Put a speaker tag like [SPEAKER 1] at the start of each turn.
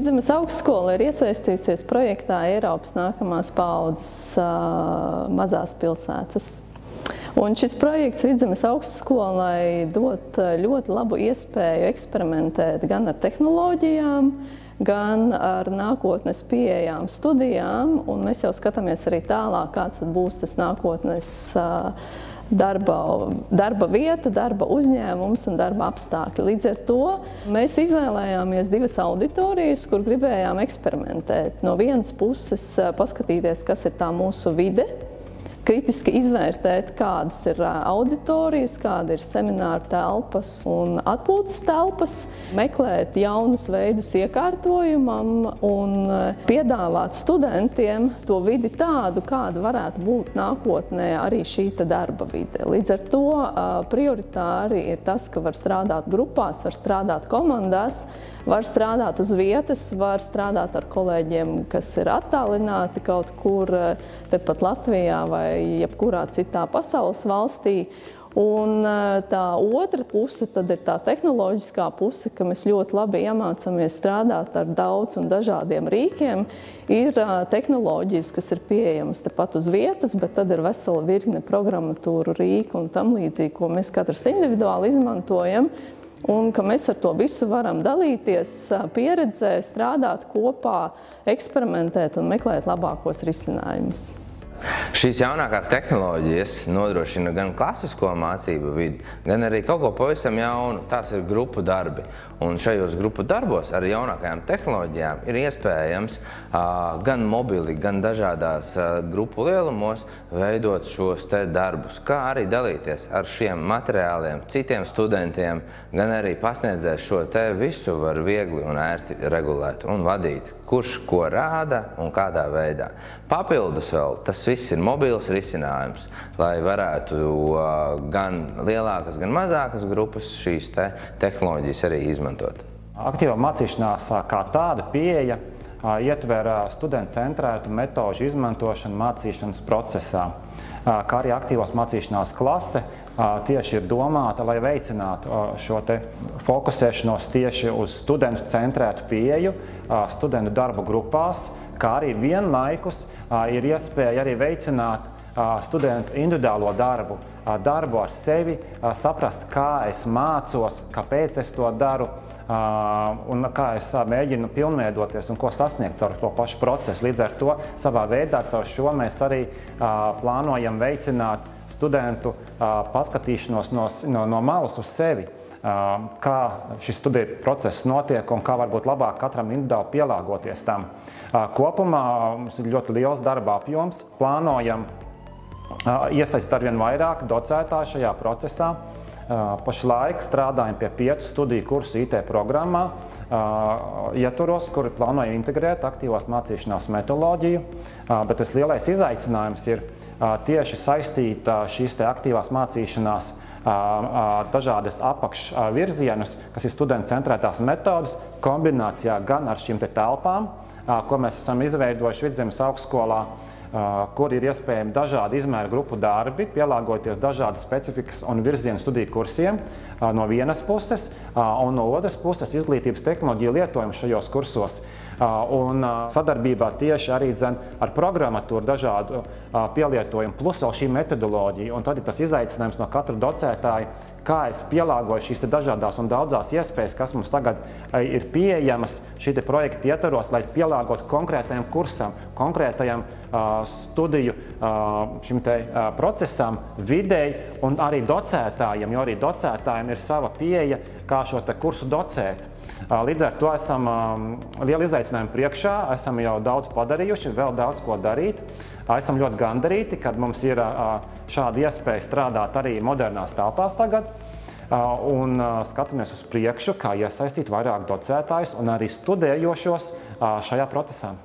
[SPEAKER 1] Vidzemes augstskola ir iesaistījusies projektā Eiropas nākamās paudzes mazās pilsētas. Un šis projekts Vidzemes augstskolai dot ļoti labu iespēju eksperimentēt gan ar tehnoloģijām, gan ar nākotnes pieejām studijām, un mēs jau skatāmies arī tālāk, kāds būs tas nākotnes uh, darba, darba vieta, darba uzņēmums un darba apstākļi. Līdz ar to mēs izvēlējāmies divas auditorijas, kur gribējām eksperimentēt. No vienas puses paskatīties, kas ir tā mūsu vide, kritiski izvērtēt, kādas ir auditorijas, kāda ir semināra telpas un atpūtas telpas, meklēt jaunus veidus iekārtojumam un piedāvāt studentiem to vidi tādu, kāda varētu būt nākotnē arī šī darba vide. Līdz ar to prioritāri ir tas, ka var strādāt grupās, var strādāt komandās, var strādāt uz vietas, var strādāt ar kolēģiem, kas ir attālināti kaut kur tepat Latvijā vai jebkurā citā pasaules valstī. Un tā otra puse ir tā tehnoloģiskā puse, ka mēs ļoti labi iemācāmies strādāt ar daudz un dažādiem rīkiem. Ir tehnoloģijas, kas ir pieejamas tepat uz vietas, bet tad ir vesela virkne programmatūru, rīku un tam līdzīgi, ko mēs katrs individuāli izmantojam. Un ka mēs ar to visu varam dalīties pieredzē, strādāt kopā, eksperimentēt un meklēt labākos risinājumus.
[SPEAKER 2] Šīs jaunākās tehnoloģijas nodrošina gan klasisko mācību vidi, gan arī kaut ko pavisam jaunu. Tās ir grupu darbi. Un šajos grupu darbos ar jaunākajām tehnoloģijām ir iespējams gan mobili, gan dažādās grupu lielumos veidot šos te darbus, kā arī dalīties ar šiem materiāliem citiem studentiem, gan arī pasniedzēt šo te visu var viegli un ērti regulēt un vadīt, kurš ko rāda un kādā veidā. Papildus vēl tas viss ir mobils risinājums, lai varētu uh, gan lielākas, gan mazākas grupas šīs te tehnoloģijas arī izmantot?
[SPEAKER 3] Aktīvā mācīšanās kā tāda pieeja ietver studentu centrētu metožu izmantošanu mācīšanas procesā, kā arī aktīvās mācīšanās klase tieši ir domāta, lai veicinātu šo te fokusēšanos tieši uz studentu centrētu pieeju, studentu darbu grupās, kā arī vienlaikus ir iespēja arī veicināt studentu individuālo darbu, darbu ar sevi, saprast, kā es mācos, kāpēc es to daru un kā es mēģinu pilnveidoties un ko sasniegt caur to pašu procesu. Līdz ar to savā veidā caur šo mēs arī plānojam veicināt studentu paskatīšanos no, no, no malas uz sevi kā šis studiju process notiek un kā varbūt labāk katram individuāli pielāgoties tam. Kopumā mums ir ļoti liels darba apjoms. Plānojam iesaistīt arvien vairāk docētāju šajā procesā. Pašlaik strādājam pie piecu studiju kursu IT programmā, ietvaros, kuri plānoja integrēt aktīvās mācīšanās metoloģiju, bet tas lielais izaicinājums ir tieši saistīt šīs aktīvās mācīšanās dažādas apakšvirzienus, kas ir studentu centrētās metodas, kombinācijā gan ar šīm te telpām, ko mēs esam izveidojuši Vidzemes augstskolā, kur ir iespējami dažādi izmēru grupu darbi, pielāgoties dažādas specifikas un virzienu studiju kursiem no vienas puses, un no otras puses izglītības tehnoloģiju lietojumu šajos kursos. Un sadarbībā tieši arī dzen, ar programmatūru dažādu pielietojumu, plus vēl šī metodoloģija. Un tad ir tas izaicinājums no katra docētāja, kā es pielāgoju šīs dažādās un daudzās iespējas, kas mums tagad ir pieejamas šī projekta ietvaros, lai pielāgotu konkrētajam kursam, konkrētajam studiju šim te procesam, videi un arī docētājiem, jo arī docētājiem ir sava pieeja, kā šo kursu docēt. Līdz ar to esam liela izaicinājuma priekšā, esam jau daudz padarījuši, vēl daudz ko darīt. Esam ļoti gandarīti, kad mums ir šāda iespēja strādāt arī modernās telpās tagad. Un skatāmies uz priekšu, kā iesaistīt vairāk docētājus un arī studējošos šajā procesā.